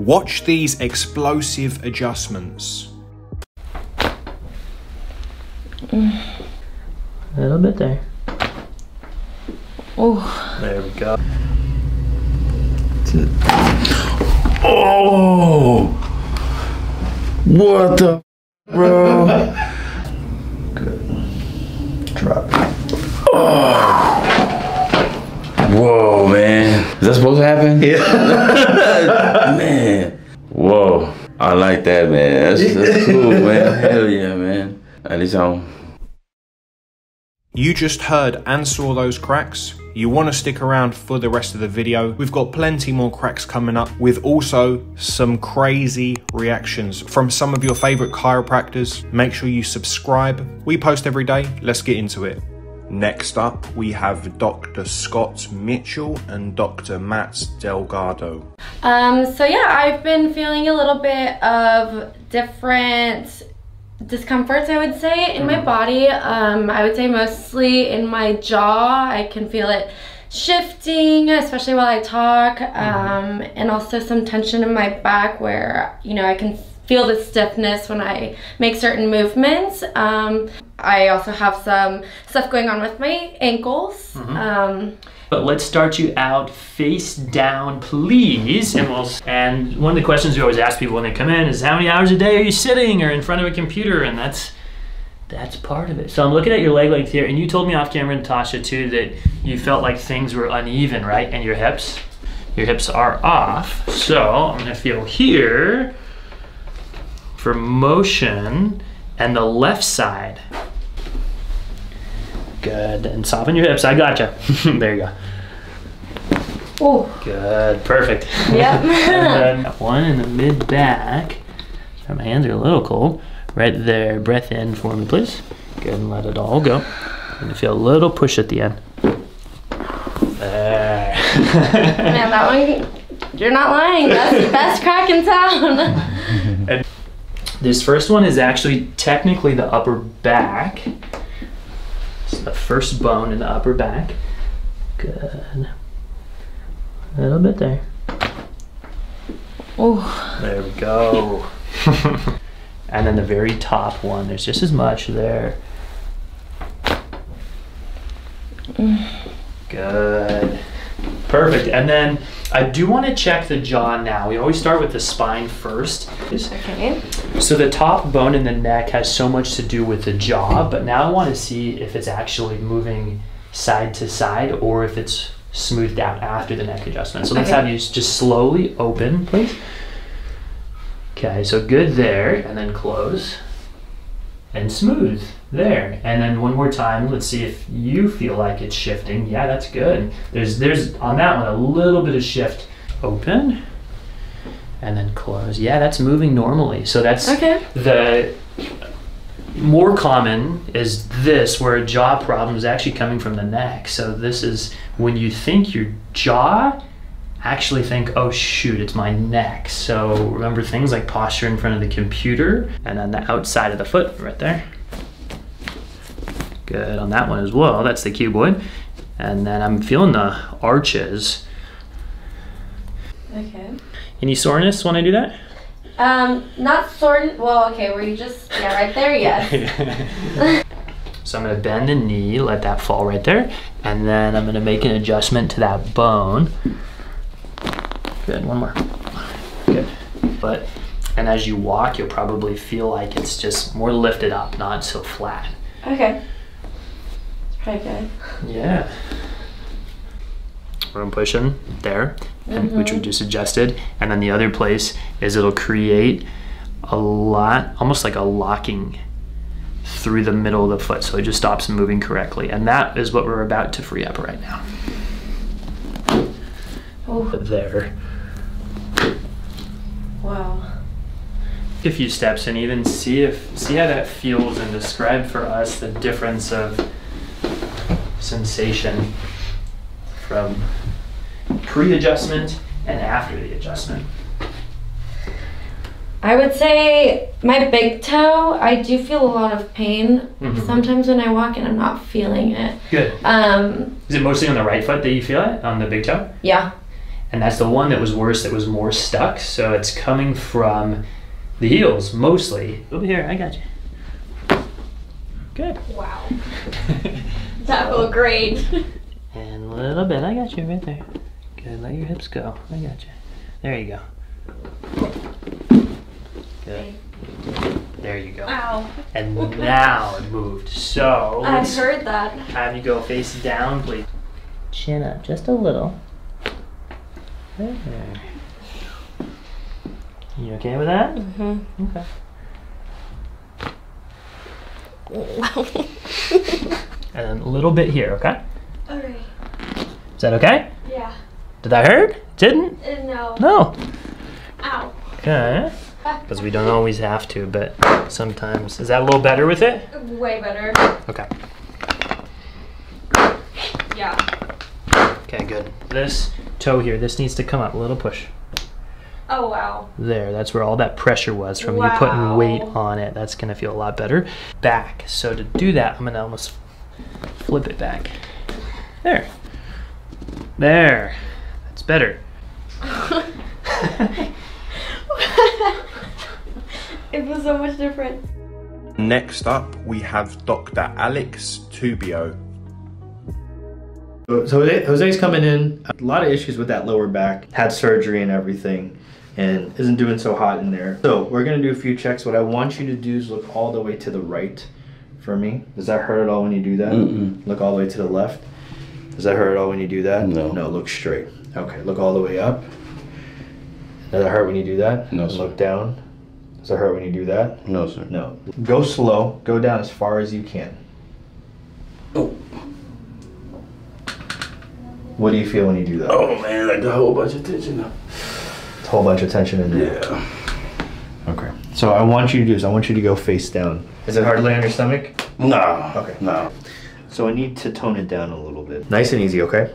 Watch these explosive adjustments. A little bit there. Oh. There we go. Oh! What the bro? Good. Drop it. Oh! Whoa, man. Is that supposed to happen? Yeah. man. Whoa. I like that, man. That's, that's cool, man. Hell yeah, man. At least I'm. You just heard and saw those cracks. You want to stick around for the rest of the video. We've got plenty more cracks coming up with also some crazy reactions from some of your favorite chiropractors. Make sure you subscribe. We post every day. Let's get into it. Next up, we have Dr. Scott Mitchell and Dr. Matt Delgado. Um, so yeah, I've been feeling a little bit of different discomforts, I would say, in my body. Um, I would say mostly in my jaw. I can feel it shifting, especially while I talk, um, and also some tension in my back where, you know, I can feel the stiffness when I make certain movements. Um, I also have some stuff going on with my ankles. Um, But let's start you out face down, please. And we'll, and one of the questions we always ask people when they come in is how many hours a day are you sitting or in front of a computer? And that's that's part of it. So I'm looking at your leg length here, and you told me off camera, Natasha, too, that you felt like things were uneven, right? And your hips, your hips are off. So I'm gonna feel here for motion and the left side. Good. And soften your hips. I gotcha. there you go. oh, Good. Perfect. Yep. and then one in the mid back. Sorry, my hands are a little cold. Right there. Breath in for me, please. Good. And let it all go. And you feel a little push at the end. There. man, that one, you're not lying. That's the best crack in town. This first one is actually technically the upper back. It's the first bone in the upper back. Good. A little bit there. oh, There we go. and then the very top one, there's just as much there. Mm. Good. Perfect. And then I do want to check the jaw now. We always start with the spine first. okay. So the top bone in the neck has so much to do with the jaw, but now I want to see if it's actually moving side to side or if it's smoothed out after the neck adjustment. So let's Okay. have you just slowly open, please. Okay, so good there, and then close. And smooth there. And then one more time, let's see if you feel like it's shifting. Yeah, that's good. There's there's on that one a little bit of shift. Open and then close. Yeah, that's moving normally. So that's Okay. the more common is this where a jaw problem is actually coming from the neck. So this is when you think your jaw actually think, oh shoot, it's my neck. So remember things like posture in front of the computer and then the outside of the foot right there. Good on that one as well. That's the cuboid. And then I'm feeling the arches. Okay. Any soreness when I do that? Um, not sort. Well, okay. Were you just yeah, right there? Yes. So I'm gonna bend the knee, let that fall right there, and then I'm gonna make an adjustment to that bone. Good, one more. Good. But, and as you walk, you'll probably feel like it's just more lifted up, not so flat. Okay. It's pretty good. Yeah. Where I'm pushing there, and, which we just adjusted, and then the other place is it'll create a lot, almost like a locking through the middle of the foot, so it just stops moving correctly, and that is what we're about to free up right now. Oh, There, wow. a few steps, and even see if see how that feels, and describe for us the difference of sensation from pre-adjustment and after the adjustment. I would say my big toe. I do feel a lot of pain Mhm. sometimes when I walk, and I'm not feeling it. Good. Um, Is it mostly on the right foot that you feel it, on the big toe? yeah. And that's the one that was worse. That was more stuck. So it's coming from the heels mostly. Over here, I got you. Good. Wow. that felt great. And a little bit. I got you right there. Good. Let your hips go. I got you. There you go. Good. There you go. Wow. And now it moved. So I let's heard that. have you go face down, please. Chin up just a little. There. You okay with that? Mm-hmm. Okay. And then a little bit here, okay? Alright. Is that okay? Yeah. Did that hurt? Didn't? Uh, no. No. Ow. Okay. Because we don't always have to, but sometimes. Is that a little better with it? Way better. Okay. Yeah. Okay, good. This toe here, this needs to come up. A little push. Oh wow. There, that's where all that pressure was from you putting weight on it. That's gonna feel a lot better. Back. So to do that, I'm gonna almost flip it back. There. There. That's better. it was so much different. Next up, we have Dr. Alex Tubio. So Jose- Jose's coming in, a lot of issues with that lower back, had surgery and everything, and isn't doing so hot in there. So we're gonna do a few checks. What I want you to do is look all the way to the right for me. Does that hurt at all when you do that? Mm-mm. Look all the way to the left. Does that hurt at all when you do that? No. No, look straight. Okay, look all the way up. Does that hurt when you do that? No, sir. Look down. Does that hurt when you do that? No, sir. No. Go slow. Go down as far as you can. Oh. What do you feel when you do that? Oh man, like a whole bunch of tension. It's a whole bunch of tension in there. Yeah. Okay. So I want you to do is I want you to go face down. Is it hard to lay on your stomach? No. Okay. No. So I need to tone it down a little bit. Nice and easy, okay?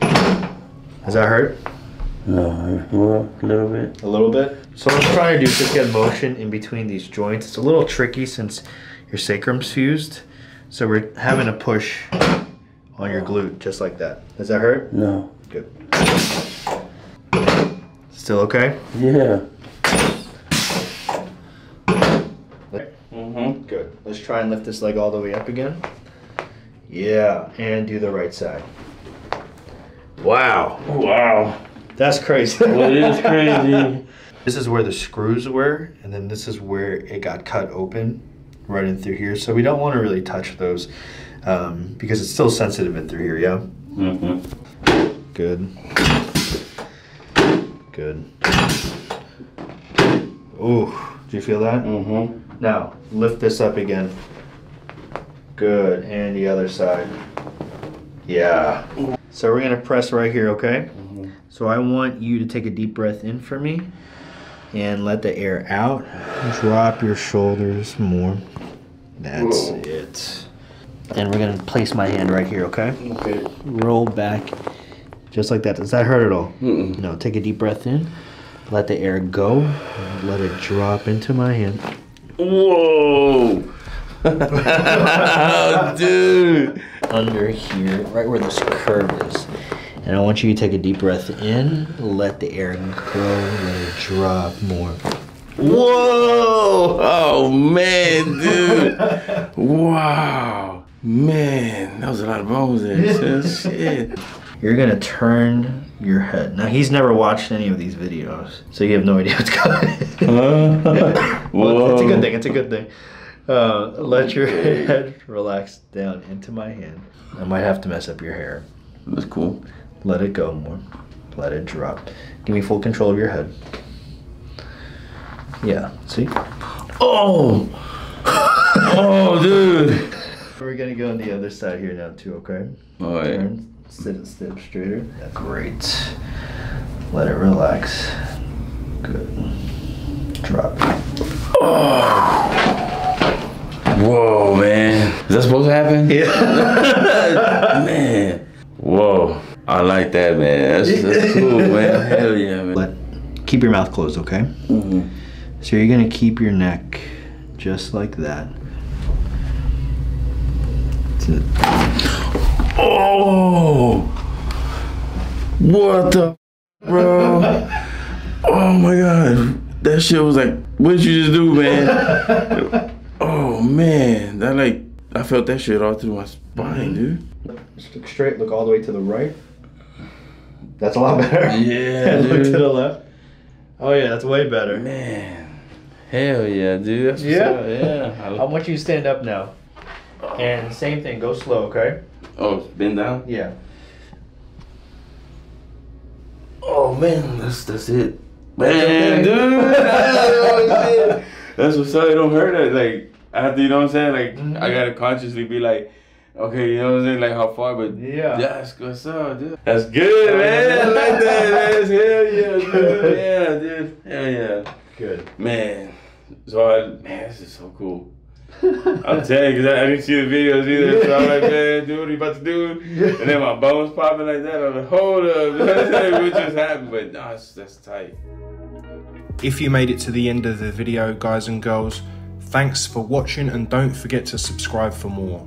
Does that hurt? No. Well, a little bit. A little bit. So what I'm trying to do is just get motion in between these joints. It's a little tricky since your sacrum's fused. So we're having to push on your glute just like that. Does that hurt? No. Good. Still okay? Yeah. Mm-hmm. Good. Let's try and lift this leg all the way up again. Yeah, and do the right side. Wow, Wow. that's crazy. Well, it is crazy. This is where the screws were, and then this is where it got cut open, right in through here. So we don't want to really touch those um, because it's still sensitive in through here. Yeah. Mm-hmm. Good. Good. Ooh, do you feel that? Mm-hmm. Now, lift this up again. Good, and the other side. Yeah. So we're gonna press right here, okay? Mm-hmm. So I want you to take a deep breath in for me and let the air out. Drop your shoulders more. That's Whoa. it. And we're gonna place my hand right here, okay? Okay. Roll back, just like that. Does that hurt at all? Mm-mm. No, take a deep breath in. Let the air go. Let it drop into my hand. Whoa. Dude. under here, right where this curve is. And I want you to take a deep breath in, let the air go, let it drop more. Whoa. Oh man, dude. wow. Man, that was a lot of bones there. Shit. You're gonna turn your head. Now he's never watched any of these videos, so you have no idea what's coming. Huh? well, it's a good thing. It's a good thing. Uh, let your head relax down into my hand. I might have to mess up your hair. That's cool. Let it go more. Let it drop. Give me full control of your head. Yeah. See? Oh. Oh, dude. We're gonna go on the other side here now too, okay? All right. Turn, sit and step straighter. That's great. Let it relax. Good. Drop. Whoa, man. Is that supposed to happen? Yeah. man. Whoa. I like that, man. That's, that's cool, man. Hell yeah, man. Let keep your mouth closed, okay? Mm -hmm. So you're gonna keep your neck just like that. It. Oh. What the, bro? oh my god, that shit was like, what did you just do, man? oh man, that like, I felt that shit all through my spine, dude. Just look straight. Look all the way to the right. That's a lot better. Yeah, look to the left. Oh yeah, that's way better. Man, hell yeah, dude. That's Yeah? up, yeah. I want you to stand up now. And same thing. Go slow, okay? oh, bend down. Yeah. Oh man, that's that's it. Man, dude, that's, that's what's up. It don't hurt that like after you know what I'm saying. Like I mm-hmm. gotta consciously be like, okay, you know what I'm saying, like how far, but Yeah. that's what's up, dude. That's good, man. I like that, man. Hell yeah, dude. Yeah, dude. Hell yeah, Good. man. So I, man, this is so cool. I'm telling you, cause I, I didn't see the videos either. So I'm like, man, dude, what are you about to do? And then my bones popping like that. I'm like, hold up, what just happened? But that's, that's tight. If you made it to the end of the video, guys and girls, thanks for watching and don't forget to subscribe for more.